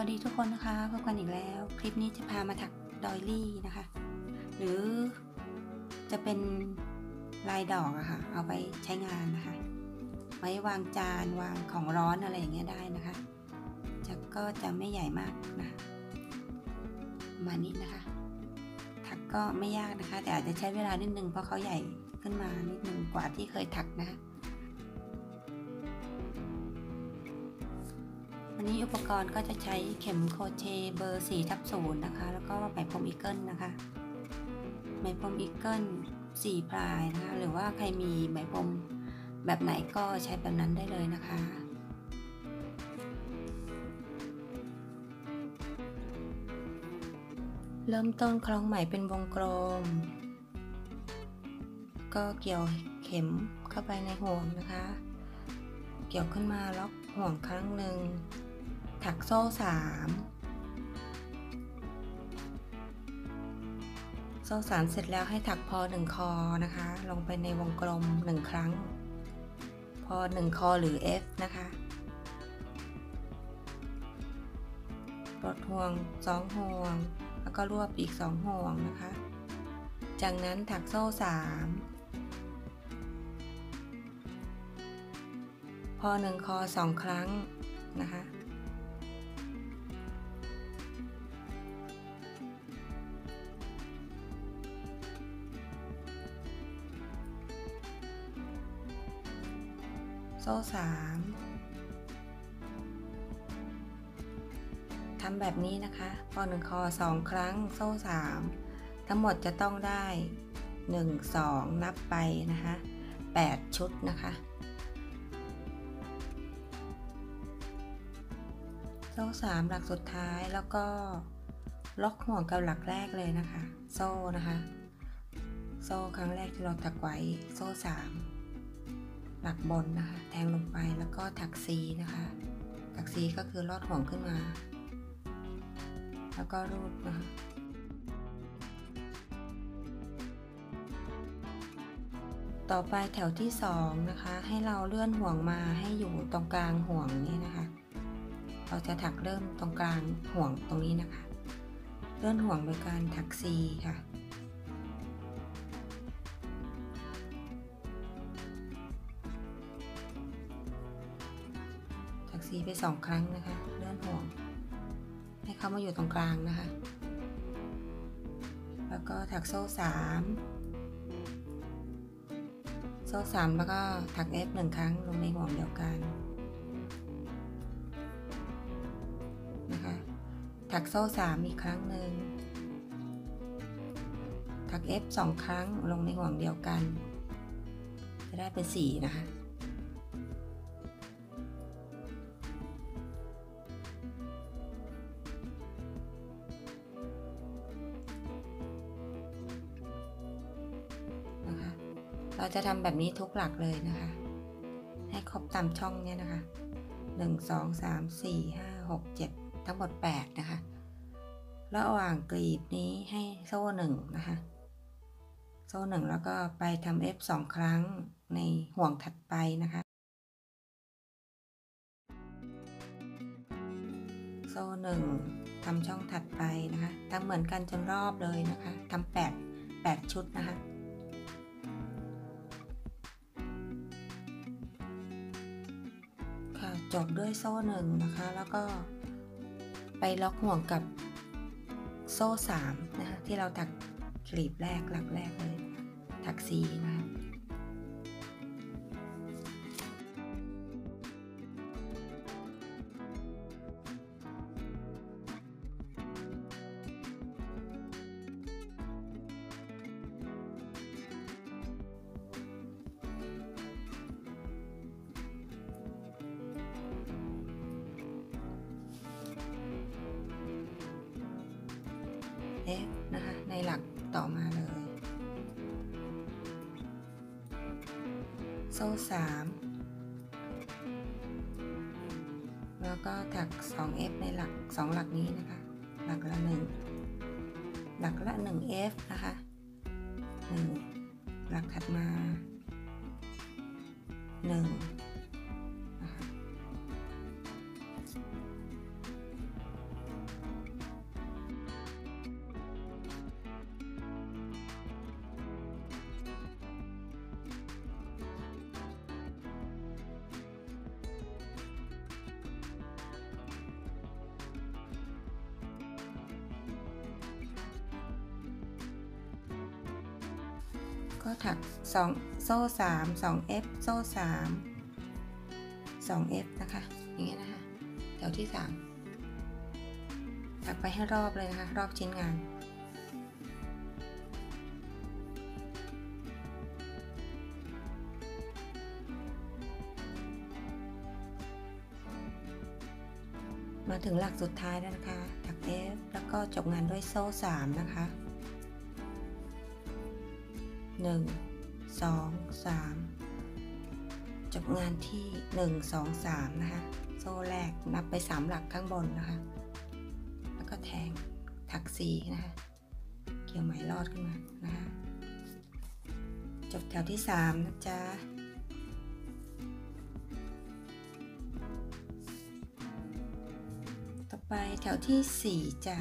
วัสดีทุกคนนะคะพบกันอีกแล้ว คลิปนี้จะพามาถักดอยลี่นะคะ หรือจะเป็นลายดอกอะคะ่ะ เอาไปใช้งานนะคะ ไว้วางจานวางของร้อนอะไรอย่างเงี้ยได้นะคะ จะก็จะไม่ใหญ่มากนะมานี้นะคะ ถักก็ไม่ยากนะคะ แต่อาจจะใช้เวลานิดนึงเพราะเขาใหญ่ขึ้นมานิดนึงกว่าที่เคยถักนะคะ วันนี้อุปกรณ์ก็จะใช้เข็มโครเชต์เบอร์4ทับศูนย์นะคะ แล้วก็ไหมพรม Eagle นะคะไหมพรม Eagle 4ปลายนะคะ หรือว่าใครมีไหมพรมแบบไหนก็ใช้แบบนั้นได้เลยนะคะเริ่มต้นคล้องไหมเป็นวงกลม ก็เกี่ยวเข็มเข้าไปในห่วงนะคะ เกี่ยวขึ้นมาล็อกห่วงครั้งหนึ่ง ถักโซ่สามโซ่สามเสร็จแล้วให้ถักพอหนึ่งคอนะคะ ลงไปในวงกลมหนึ่งครั้ง พอหนึ่งคอหรือ F นะคะปลดห่วงสองห่วง แล้วก็รวบอีกสองห่วงนะคะ จากนั้นถักโซ่สามพอหนึ่งคอสองครั้งนะคะ ซ่สามทำแบบนี้นะคะพอหนึ่งคอสองครั้งโซ่สามทั้งหมดจะต้องได้หนึ่งสองนับไปนะคะแปดชุดนะคะ โซ่สามหลักสุดท้ายแล้วก็ล็อกห่วงกับหลักแรกเลยนะคะ โซ่นะคะ โซ่ครั้งแรกที่เราถักไว้ โซ่สาม หลักบนนะคะ แทงลงไปแล้วก็ถักซีนะคะ ถักซีก็คือลอดห่วงขึ้นมา แล้วก็รูดนะคะต่อไปแถวที่สองนะคะ ให้เราเลื่อนห่วงมาให้อยู่ตรงกลางห่วงนี้นะคะ เราจะถักเริ่มตรงกลางห่วงตรงนี้นะคะ เลื่อนห่วงโดยการถักซีค่ะ ซีไปสองครั้งนะคะเลื่อนห่วง ให้เขามาอยู่ตรงกลางนะคะ แล้วก็ถักโซ่สามโซ่สามแล้วก็ถัก F หนึ่งครั้งลงในห่วงเดียวกันนะคะ ถักโซ่สามอีกครั้งหนึ่งถัก F สองครั้งลงในห่วงเดียวกัน จะได้เป็นสี่นะคะ เราจะทำแบบนี้ทุกหลักเลยนะคะ ให้ครบตามช่องเนี้ยนะคะหนึ่งสองสามสี่ห้าหกเจ็ดทั้งหมดแปดนะคะแล้วระหว่างกลีบนี้ให้โซ่หนึ่งนะคะ โซ่หนึ่งแล้วก็ไปทำ F สองครั้งในห่วงถัดไปนะคะ โซ่หนึ่งทำช่องถัดไปนะคะทำเหมือนกันจนรอบเลยนะคะทำแปดแปดชุดนะคะ จบด้วยโซ่หนึ่งนะคะ แล้วก็ไปล็อกห่วงกับโซ่สามนะคะที่เราถักกลีบแรกหลักแรกเลยถักสีนะคะ หลัก 2 หลักนี้นะคะ หลักละ 1 หลักละ 1F นะคะ 1 หลักถัดมา 1 2 โซ่ 3 2 F โซ่ 3 2 F นะคะ อย่างเงี้ยนะคะแถวที่ 3 ถักไปให้รอบเลยนะคะ รอบชิ้นงานมาถึงหลักสุดท้ายแล้วนะคะ ถัก f แล้วก็จบงานด้วยโซ่ 3 นะคะ 1 2 3 จบงานที่ 1 2 3 นะคะ โซ่แรกนับไป 3 หลักข้างบนนะคะ แล้วก็แทงถัก4นะคะ เกี่ยวไหมลอดขึ้นมานะคะ จบแถวที่ 3 นะจ๊ะต่อไปแถวที่ 4จ้ะ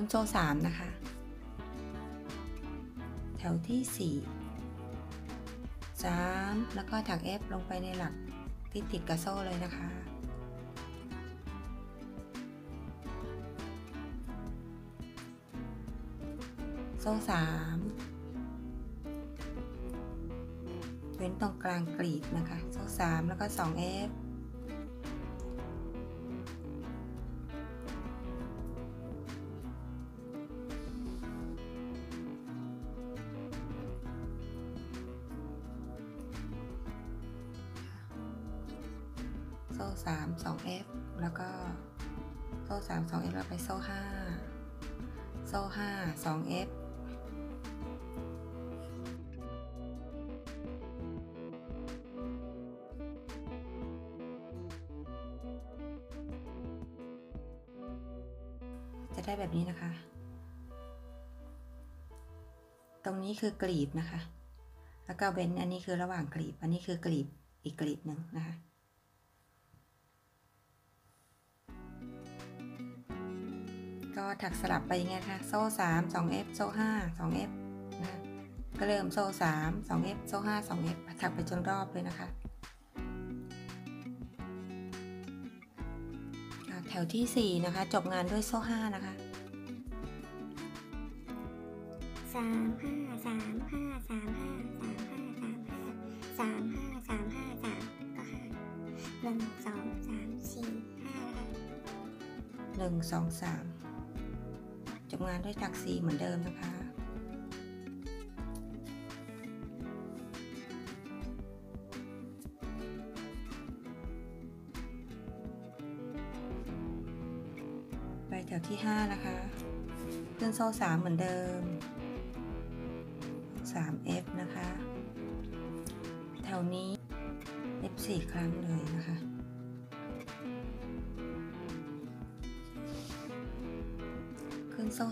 ริ่มโซ่สามนะคะ แถวที่ 4 3 แล้วก็ถัก F ลงไปในหลักที่ติดกับโซ่เลยนะคะ โซ่สามเว้นตรงกลางกรีดนะคะ โซ่สามแล้วก็ 2F คือกลีบนะคะ แล้วก็เว้นอันนี้คือระหว่างกลีบ อันนี้คือกลีบอีกกลีบหนึ่งนะคะก็ถักสลับไปงเงี้ค่ะโซ่สามสอง F โซ่ห้าสอง F นะก็เริ่มโซ่สามสอง F โซ่ห้าสอง F ถักไปจนรอบเลยนะคะ แถวที่สี่นะคะ จบงานด้วยโซ่ห้านะคะ สามห้าสามห้าสามห้าสามห้าสามห้าสามห้าสามห้าสามก็ห้าหนึ่งสองสามสี่ห้าหนึ่งสองสามจบงานด้วยถักสีเหมือนเดิมนะคะไปแถวที่ห้านะคะ ขึ้นโซ่สามเหมือนเดิม F นะคะ แถวนี้ F สี่ครั้งเลยนะคะขึ้นโซ่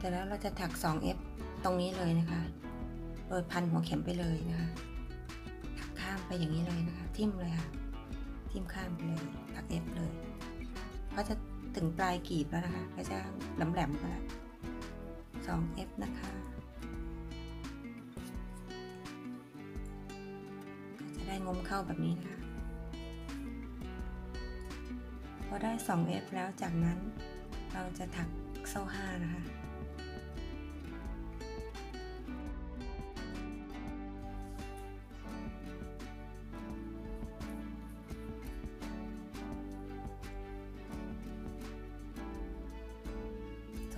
แต่แล้วเราจะถัก 2F ตรงนี้เลยนะคะ โดยพันหัวเข็มไปเลยนะคะ ถักข้ามไปอย่างนี้เลยนะคะ ทิ่มเลยค่ะ ทิ่มข้ามไปเลยถัก F เลยก็จะถึงปลายกรีบแล้วนะคะ ก็จะแหลมๆแล้ว 2F นะคะ จะได้งมเข้าแบบนี้นะคะ พอได้ 2F แล้วจากนั้นเราจะถักโซ่5นะคะ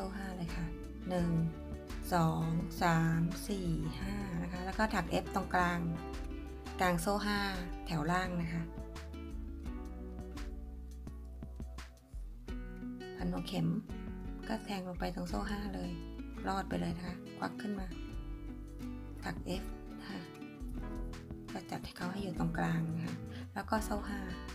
เข้า 5 เลยค่ะ 1 2 3 4 5 นะคะ แล้วก็ถัก F ตรงกลาง กลางโซ่ 5 แถวล่างนะคะ พันหัวเข็มก็แทงลงไปตรงโซ่ 5 เลย รอดไปเลยนะคะ ควักขึ้นมา ถัก F นะคะก็จัดให้เขาให้อยู่ตรงกลางนะคะ แล้วก็โซ่ 5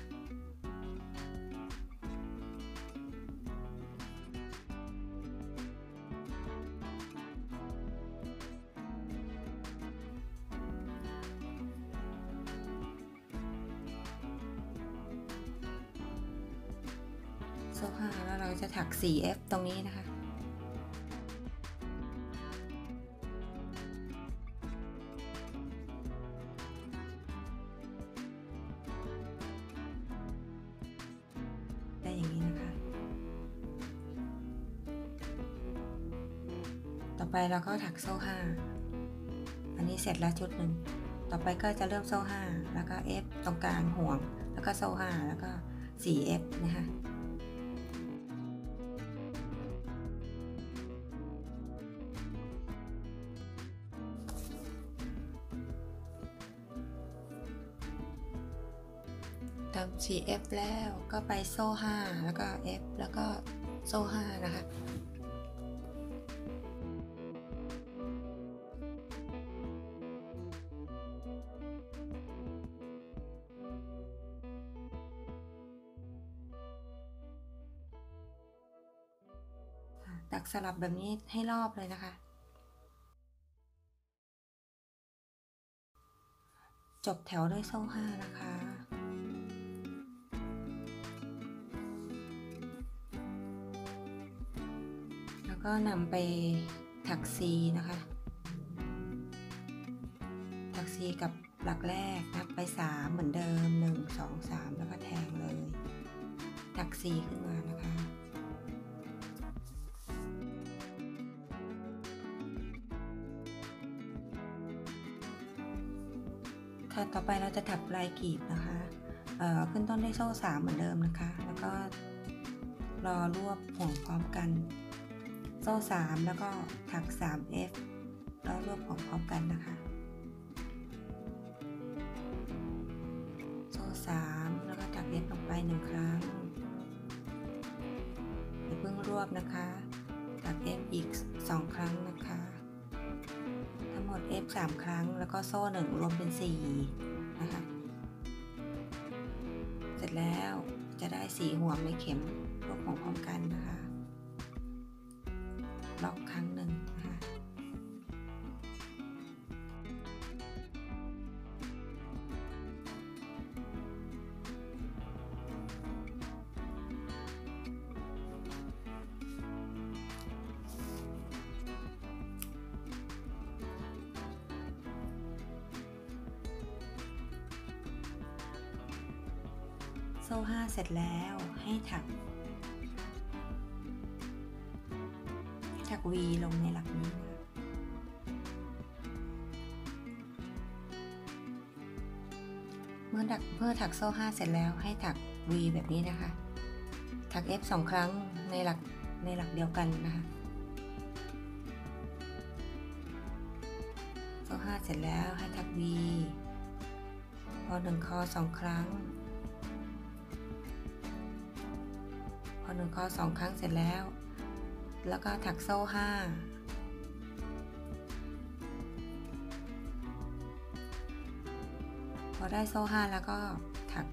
โซ่ห้าแล้วเราจะถัก 4F ตรงนี้นะคะ ได้อย่างนี้นะคะ ต่อไปเราก็ถักโซ่ห้าอันนี้เสร็จแล้วชุดหนึ่ง ต่อไปก็จะเริ่มโซ่ห้าแล้วก็ F ตรงกลางห่วง แล้วก็โซ่ห้าแล้วก็ 4F นะคะ ทำ 4F แล้วก็ไปโซ่ 5 แล้วก็ F แล้วก็โซ่ 5 นะคะตักสลับแบบนี้ให้รอบเลยนะคะ จบแถวด้วยโซ่5นะคะ ก็นำไปถักซีนะคะ ถักซีกับหลักแรกนับไป 3 เหมือนเดิม 1 2 3 แล้วก็แทงเลย ถักซีขึ้นมานะคะค่ะต่อไปเราจะถักลายกลีบนะคะเอ่อขึ้นต้นด้วยโซ่3เหมือนเดิมนะคะ แล้วก็รอรวบห่วงพร้อมกัน โซ่ 3 แล้วก็ถัก 3F แล้วรวบห่วงพร้อมกันนะคะ โซ่ 3 แล้วก็ถัก F ลงไป 1 ครั้งอย่าเพิ่งรวบนะคะ ถัก F อีก 2 ครั้งนะคะ ทั้งหมด F 3 ครั้งแล้วก็โซ่ 1 รวมเป็น 4 นะคะ เสร็จแล้วจะได้สีห่วงในเข็มรวบห่วงพร้อมกันนะคะ ล็อกครั้งื่อถักเพื่อถักโซ่ 5 เสร็จแล้วให้ถัก V แบบนี้นะคะ ถัก F 2 ครั้งในหลักในหลักเดียวกันนะคะโซ่ 5 เสร็จแล้วให้ถัก V พอ1คอ2 ครั้ง พอ1คอ2 ครั้งเสร็จแล้ว แล้วก็ถักโซ่ 5 เราได้โซ่ห้าแล้วก็ถัก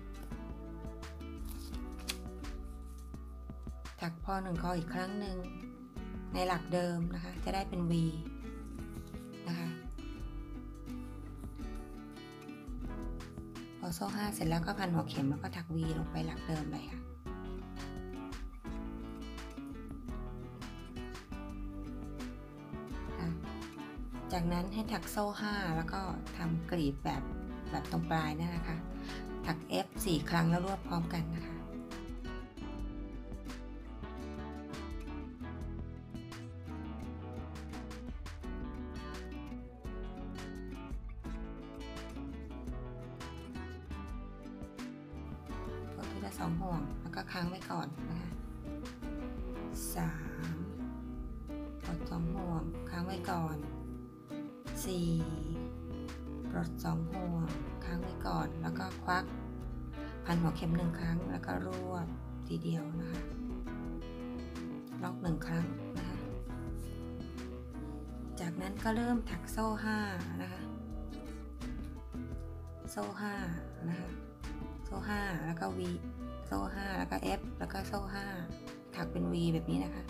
ถักพอหนึ่งคออีกครั้งหนึ่งในหลักเดิมนะคะ จะได้เป็น V นะคะพอโซ่ห้าเสร็จแล้วก็พันหัวเข็มแล้วก็ถัก V ลงไปหลักเดิมเลยค่ะจากนั้นให้ถักโซ่ 5 แล้วก็ทำกรีบแบบ แบบตรงปลายนั่นนะคะ ถัก F 4 ครั้งแล้วรวบพร้อมกันนะคะ กดทีละสองห่วงแล้วก็ค้างไว้ก่อนนะคะสามกดสองห่วงค้างไว้ก่อนสี่ ปลดสองห่วงค้างไว้ก่อน แล้วก็ควัก พันหัวเข็มหนึ่งครั้ง แล้วก็รวบทีเดียวนะคะ ล็อกหนึ่งครั้งนะคะ จากนั้นก็เริ่มถักโซ่ห้านะคะ โซ่ห้านะคะ โซ่ห้าแล้วก็ V โซ่ห้าแล้วก็ F แล้วก็โซ่ห้าถักเป็น V แบบนี้นะคะ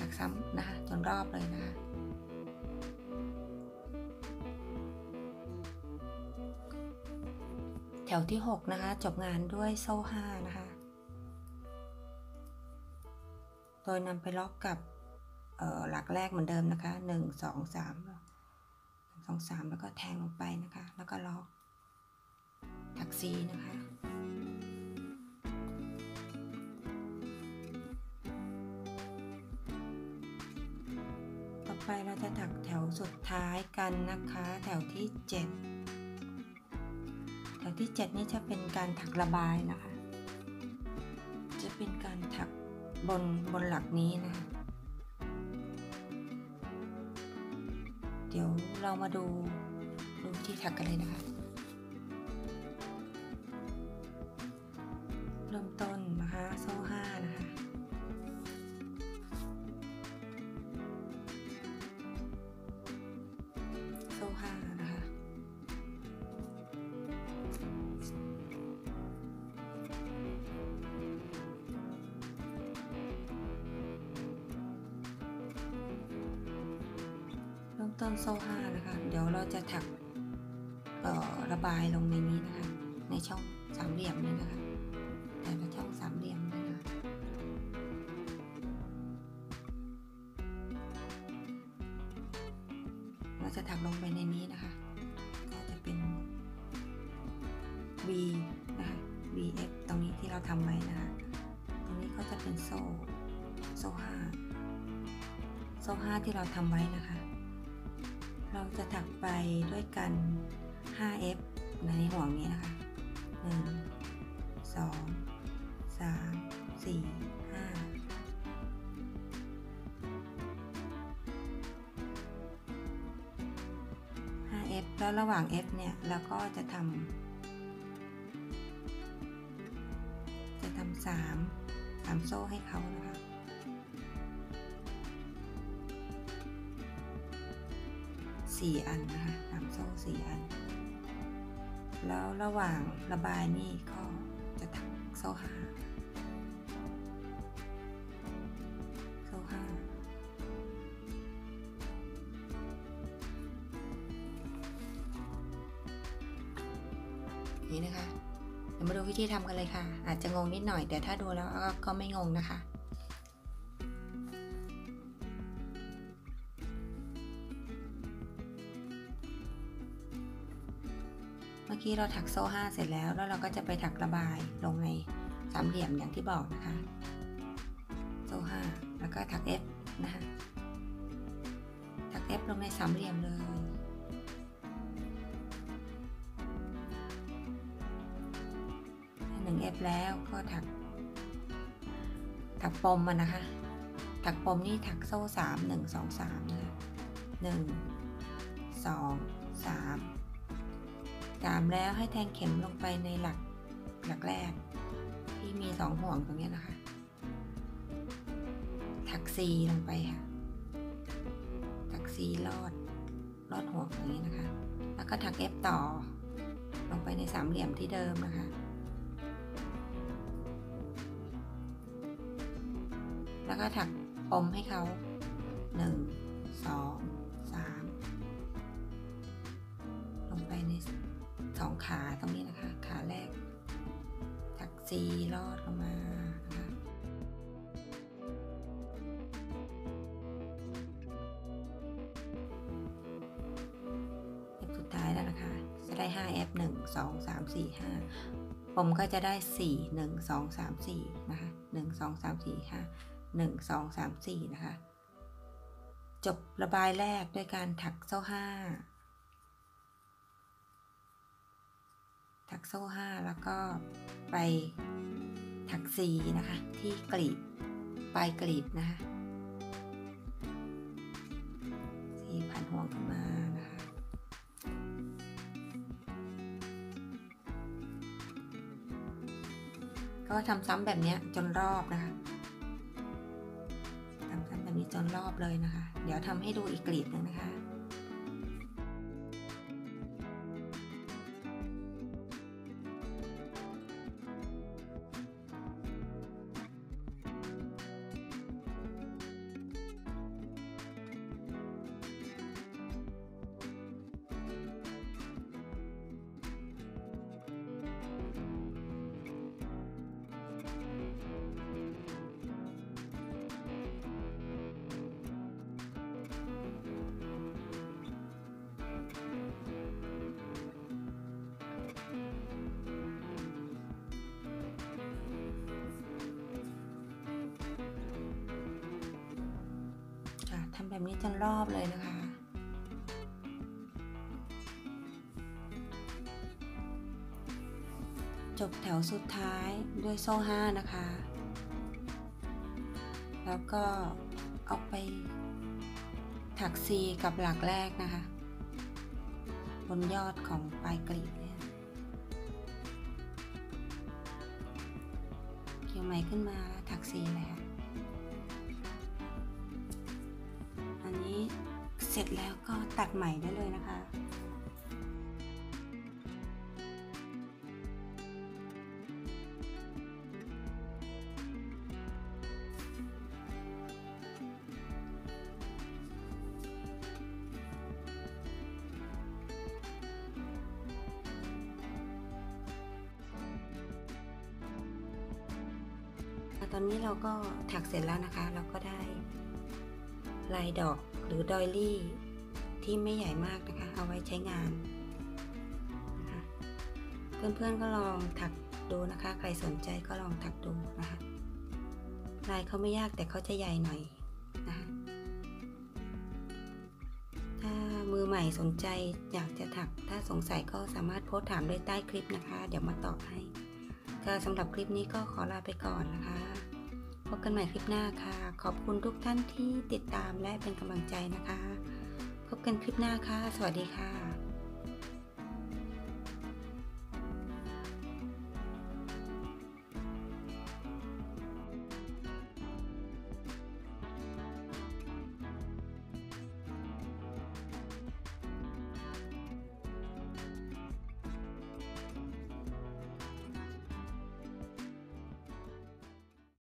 ถักซ้ำนะคะจนรอบเลยนะคะ แถวที่ 6 นะคะ จบงานด้วยโซ่ห้านะคะ โดยนำไปล็อกกับหลักแรกเหมือนเดิมนะคะหนึ่งสองสามสองสามแล้วก็แทงลงไปนะคะ แล้วก็ล็อกถักซีนะคะต่อไปเราจะถักแถวสุดท้ายกันนะคะ แถวที่ 7 ที่ 7 นี่จะเป็นการถักระบายนะคะ จะเป็นการถักบนบนหลักนี้นะคะเดี๋ยวเรามาดูดูวิธีถักกันเลยนะคะ เริ่มต้นนะคะโซ่ห้านะคะโซ่ห้า ต้นโซ่ห้านะคะ เดี๋ยวเราจะถักระบายลงในนี้นะคะ ในช่องสามเหลี่ยมนี้นะคะ แต่ละช่องสามเหลี่ยมนี้นะคะเราจะถักลงไปในนี้นะคะ ก็จะเป็น V นะคะ VF ตรงนี้ที่เราทำไว้นะคะ ตรงนี้ก็จะเป็นโซ่ โซ่ห้าโซ่ห้าที่เราทำไว้นะคะ เราจะถักไปด้วยกัน 5F ในห่วงนี้นะคะ 1 2 3 4 5 5F แล้วระหว่าง F เนี่ยเราก็จะทำจะทำสามสามโซ่ให้เขานะคะ สี่อันนะคะสามโซ่สี่อัน แล้วระหว่างระบายนี่ก็จะถักโซ่ห้าโซ่ห้านี่นะคะ เดี๋ยวมาดูวิธีทำกันเลยค่ะ อาจจะงงนิดหน่อย แต่ถ้าดูแล้วก็ไม่งงนะคะ เมื่เราถักโซ่ห้าเสร็จแล้ว แล้วเราก็จะไปถักระบายลงในสามเหลี่ยมอย่างที่บอกนะคะ โซ่ห้าแล้วก็ถัก F นะคะ ถัก F ลงในสามเหลี่ยมเลยหนึ่ง F แล้วก็ถัก ถักปมมันนะคะ ถักปมนี่ถักโซ่สามหนึ่งสองสามนะคะหนึ่ง สามแล้วให้แทงเข็มลงไปในหลักหลักแรก ที่มีสองห่วงตรงนี้นะคะ ถักซีลงไปค่ะ ถักซีลอด ลอดห่วงอย่างนี้นะคะ แล้วก็ถัก F ต่อ ลงไปในสามเหลี่ยมที่เดิมนะคะ แล้วก็ถักปมให้เขาหนึ่งสอง สองขาตรงนี้นะคะ ขาแรก จากซีลอดลงมานะคสุดท้ายแล้วนะคะ จะได้ 5F 1 2 3 4 5 ผมก็จะได้ 4 1 2 3 4 นะคะ 1 2 3 4 5 1 2 3 4 นะคะ จบระบายแรกด้วยการถักโซ่5 ถักโซ่ห้าแล้วก็ไปถักสีนะคะ ที่กลีบปลายกลีบนะคะสีผ่านห่วงขึ้นมานะคะ ก็ทำซ้ำแบบนี้จนรอบนะคะทำซ้ำแบบนี้จนรอบเลยนะคะ เดี๋ยวทำให้ดูอีกกลีบหนึ่งนะคะ แบบนี้จนรอบเลยนะคะ จบแถวสุดท้ายด้วยโซ่ห้านะคะ แล้วก็เอาไปถักซีกับหลักแรกนะคะ บนยอดของปลายกลีบเนี่ยเกี่ยวไหมขึ้นมาถักซีเลยค่ะ แล้วก็ตัดไหม่ได้เลยนะคะ ตอนนี้เราก็ถักเสร็จแล้วนะคะ เราก็ได้ลายดอกหรือดอยลี่ ที่ไม่ใหญ่มากนะคะ เอาไว้ใช้งานนะคะเพื่อนๆก็ลองถักดูนะคะ ใครสนใจก็ลองถักดูนะคะลายเขาไม่ยากแต่เขาจะใหญ่หน่อยนะคะถ้ามือใหม่สนใจอยากจะถัก ถ้าสงสัยก็สามารถโพสถามได้ใต้คลิปนะคะ เดี๋ยวมาตอบให้ก็สำหรับคลิปนี้ก็ขอลาไปก่อนนะคะ พบกันใหม่คลิปหน้าค่ะ ขอบคุณทุกท่านที่ติดตามและเป็นกำลังใจนะคะ พบกันคลิปหน้าค่ะ สวัสดีค่ะ